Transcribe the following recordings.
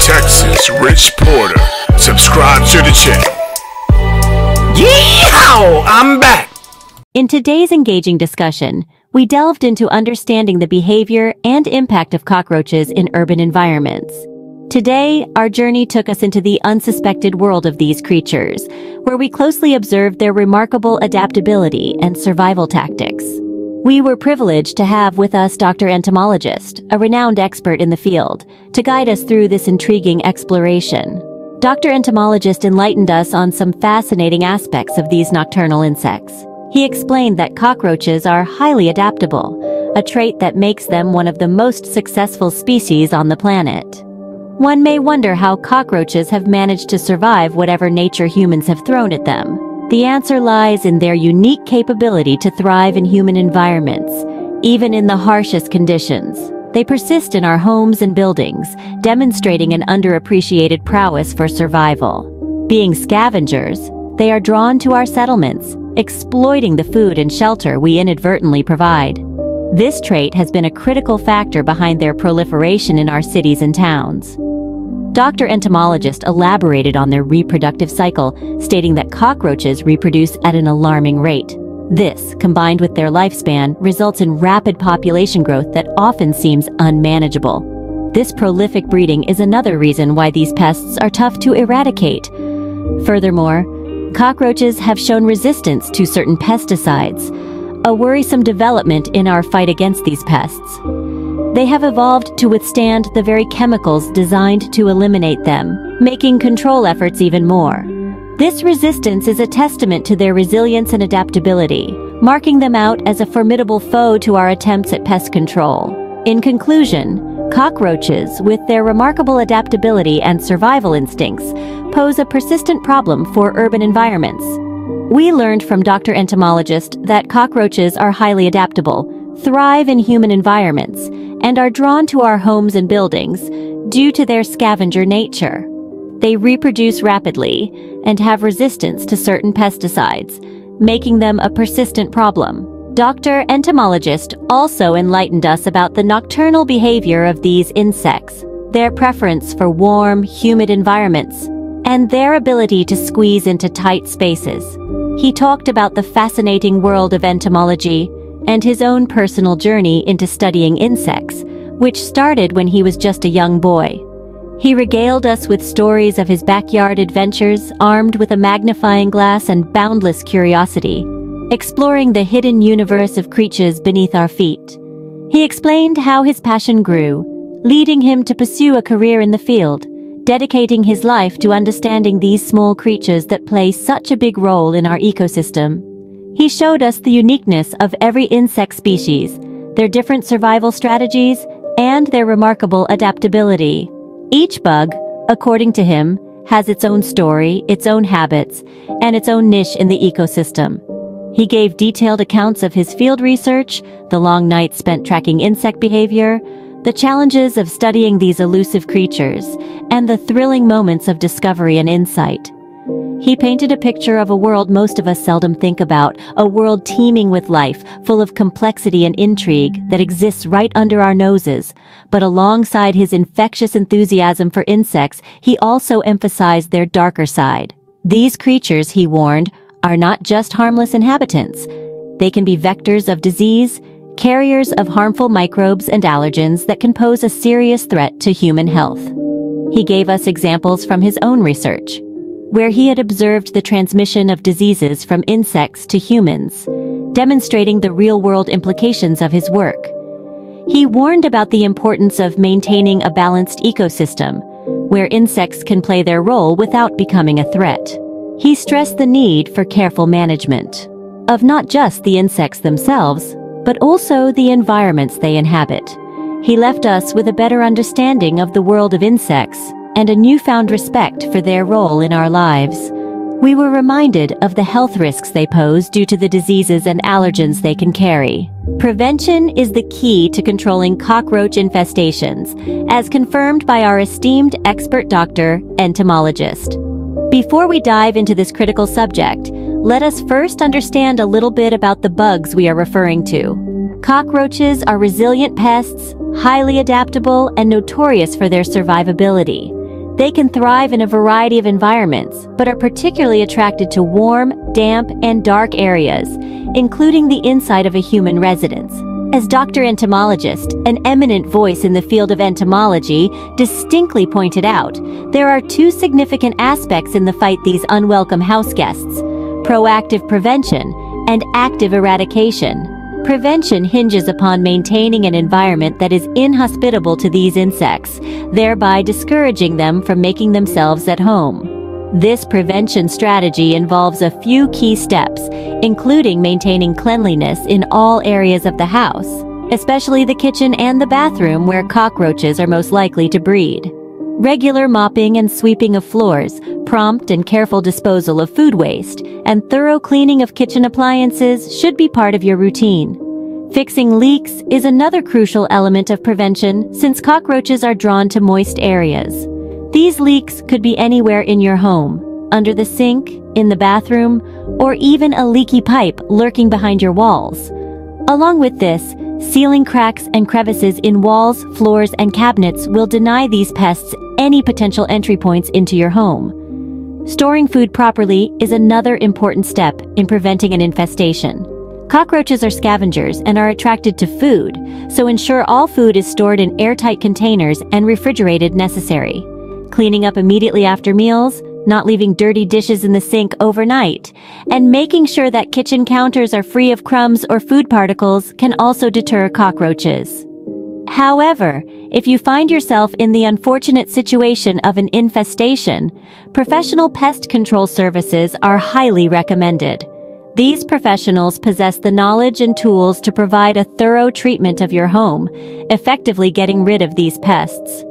Texas, Rich Porter. Subscribe to the channel. Yeehaw! I'm back! In today's engaging discussion, we delved into understanding the behavior and impact of cockroaches in urban environments. Today, our journey took us into the unsuspected world of these creatures, where we closely observed their remarkable adaptability and survival tactics. We were privileged to have with us Dr. Entomologist, a renowned expert in the field, to guide us through this intriguing exploration. Dr. Entomologist enlightened us on some fascinating aspects of these nocturnal insects. He explained that cockroaches are highly adaptable, a trait that makes them one of the most successful species on the planet. One may wonder how cockroaches have managed to survive whatever nature humans have thrown at them. The answer lies in their unique capability to thrive in human environments, even in the harshest conditions. They persist in our homes and buildings, demonstrating an underappreciated prowess for survival. Being scavengers, they are drawn to our settlements, exploiting the food and shelter we inadvertently provide. This trait has been a critical factor behind their proliferation in our cities and towns. Dr. Entomologist elaborated on their reproductive cycle, stating that cockroaches reproduce at an alarming rate. This, combined with their lifespan, results in rapid population growth that often seems unmanageable. This prolific breeding is another reason why these pests are tough to eradicate. Furthermore, cockroaches have shown resistance to certain pesticides, a worrisome development in our fight against these pests. They have evolved to withstand the very chemicals designed to eliminate them, making control efforts even more. This resistance is a testament to their resilience and adaptability, marking them out as a formidable foe to our attempts at pest control. In conclusion, Cockroaches, with their remarkable adaptability and survival instincts, pose a persistent problem for urban environments. We learned from Dr. Entomologist that cockroaches are highly adaptable, thrive in human environments, and are drawn to our homes and buildings due to their scavenger nature. They reproduce rapidly and have resistance to certain pesticides, making them a persistent problem. Dr. Entomologist also enlightened us about the nocturnal behavior of these insects, their preference for warm, humid environments, and their ability to squeeze into tight spaces. He talked about the fascinating world of entomology and his own personal journey into studying insects, which started when he was just a young boy. He regaled us with stories of his backyard adventures, armed with a magnifying glass and boundless curiosity exploring the hidden universe of creatures beneath our feet. He explained how his passion grew, leading him to pursue a career in the field, dedicating his life to understanding these small creatures that play such a big role in our ecosystem. He showed us the uniqueness of every insect species, their different survival strategies, and their remarkable adaptability. Each bug, according to him, has its own story, its own habits, and its own niche in the ecosystem. He gave detailed accounts of his field research, the long nights spent tracking insect behavior, the challenges of studying these elusive creatures, and the thrilling moments of discovery and insight. He painted a picture of a world most of us seldom think about, a world teeming with life, full of complexity and intrigue that exists right under our noses. But alongside his infectious enthusiasm for insects, he also emphasized their darker side. These creatures, he warned, are not just harmless inhabitants. They can be vectors of disease, carriers of harmful microbes and allergens that can pose a serious threat to human health. He gave us examples from his own research, where he had observed the transmission of diseases from insects to humans, demonstrating the real-world implications of his work. He warned about the importance of maintaining a balanced ecosystem, where insects can play their role without becoming a threat. He stressed the need for careful management of not just the insects themselves, but also the environments they inhabit. He left us with a better understanding of the world of insects and a newfound respect for their role in our lives. We were reminded of the health risks they pose due to the diseases and allergens they can carry. Prevention is the key to controlling cockroach infestations, as confirmed by our esteemed expert doctor, entomologist. Before we dive into this critical subject, let us first understand a little bit about the bugs we are referring to. Cockroaches are resilient pests, highly adaptable, and notorious for their survivability. They can thrive in a variety of environments, but are particularly attracted to warm, damp, and dark areas, including the inside of a human residence. As Dr. Entomologist, an eminent voice in the field of entomology, distinctly pointed out, there are two significant aspects in the fight these unwelcome house guests, proactive prevention and active eradication. Prevention hinges upon maintaining an environment that is inhospitable to these insects, thereby discouraging them from making themselves at home. This prevention strategy involves a few key steps, including maintaining cleanliness in all areas of the house, especially the kitchen and the bathroom where cockroaches are most likely to breed. Regular mopping and sweeping of floors, prompt and careful disposal of food waste, and thorough cleaning of kitchen appliances should be part of your routine. Fixing leaks is another crucial element of prevention since cockroaches are drawn to moist areas. These leaks could be anywhere in your home, under the sink, in the bathroom, or even a leaky pipe lurking behind your walls. Along with this, sealing cracks and crevices in walls, floors, and cabinets will deny these pests any potential entry points into your home. Storing food properly is another important step in preventing an infestation. Cockroaches are scavengers and are attracted to food, so ensure all food is stored in airtight containers and refrigerated necessary cleaning up immediately after meals, not leaving dirty dishes in the sink overnight, and making sure that kitchen counters are free of crumbs or food particles can also deter cockroaches. However, if you find yourself in the unfortunate situation of an infestation, professional pest control services are highly recommended. These professionals possess the knowledge and tools to provide a thorough treatment of your home, effectively getting rid of these pests.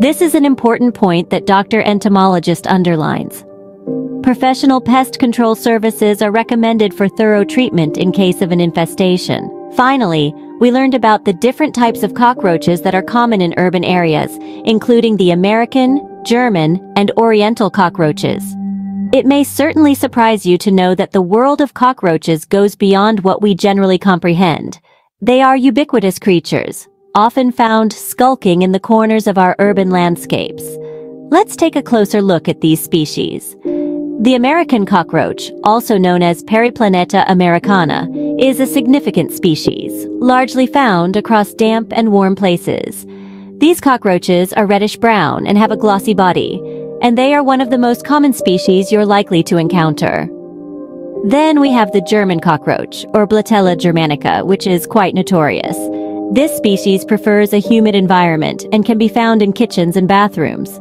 This is an important point that Dr. Entomologist underlines. Professional pest control services are recommended for thorough treatment in case of an infestation. Finally, we learned about the different types of cockroaches that are common in urban areas, including the American, German, and Oriental cockroaches. It may certainly surprise you to know that the world of cockroaches goes beyond what we generally comprehend. They are ubiquitous creatures, often found skulking in the corners of our urban landscapes. Let's take a closer look at these species. The American cockroach, also known as Periplaneta americana, is a significant species, largely found across damp and warm places. These cockroaches are reddish-brown and have a glossy body, and they are one of the most common species you're likely to encounter. Then we have the German cockroach, or Blattella germanica, which is quite notorious. This species prefers a humid environment and can be found in kitchens and bathrooms.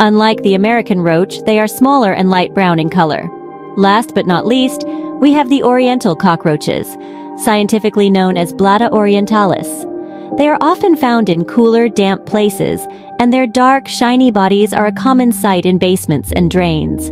Unlike the American roach, they are smaller and light brown in color. Last but not least, we have the oriental cockroaches, scientifically known as Blatta orientalis. They are often found in cooler, damp places, and their dark, shiny bodies are a common sight in basements and drains.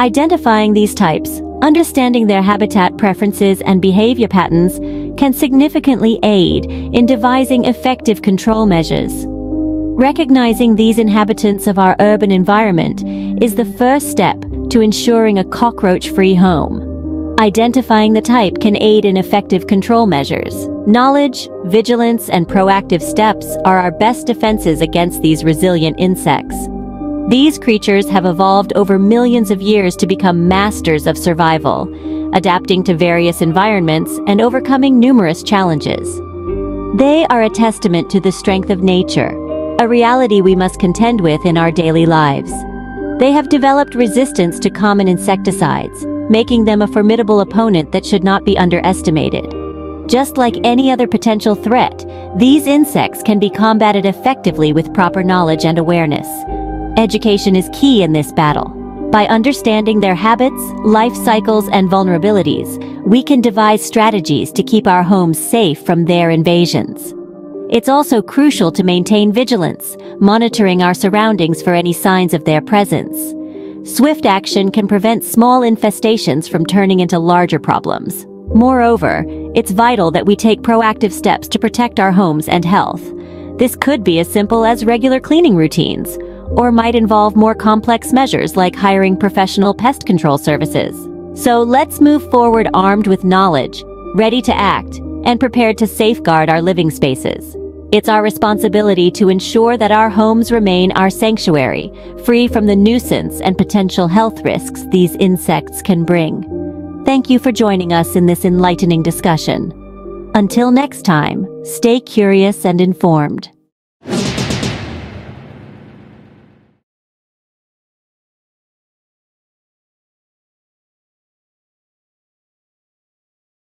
Identifying these types, understanding their habitat preferences and behavior patterns can significantly aid in devising effective control measures. Recognizing these inhabitants of our urban environment is the first step to ensuring a cockroach-free home. Identifying the type can aid in effective control measures. Knowledge, vigilance, and proactive steps are our best defenses against these resilient insects. These creatures have evolved over millions of years to become masters of survival, adapting to various environments and overcoming numerous challenges. They are a testament to the strength of nature, a reality we must contend with in our daily lives. They have developed resistance to common insecticides, making them a formidable opponent that should not be underestimated. Just like any other potential threat, these insects can be combated effectively with proper knowledge and awareness. Education is key in this battle. By understanding their habits, life cycles, and vulnerabilities, we can devise strategies to keep our homes safe from their invasions. It's also crucial to maintain vigilance, monitoring our surroundings for any signs of their presence. Swift action can prevent small infestations from turning into larger problems. Moreover, it's vital that we take proactive steps to protect our homes and health. This could be as simple as regular cleaning routines, or might involve more complex measures like hiring professional pest control services. So let's move forward armed with knowledge, ready to act, and prepared to safeguard our living spaces. It's our responsibility to ensure that our homes remain our sanctuary, free from the nuisance and potential health risks these insects can bring. Thank you for joining us in this enlightening discussion. Until next time, stay curious and informed.